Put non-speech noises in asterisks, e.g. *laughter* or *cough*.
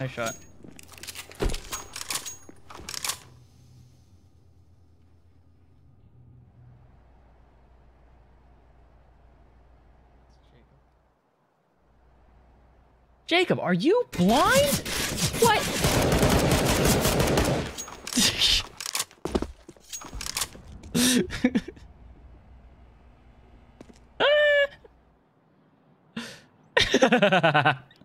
Nice shot. Jacob, are you blind? What? *laughs*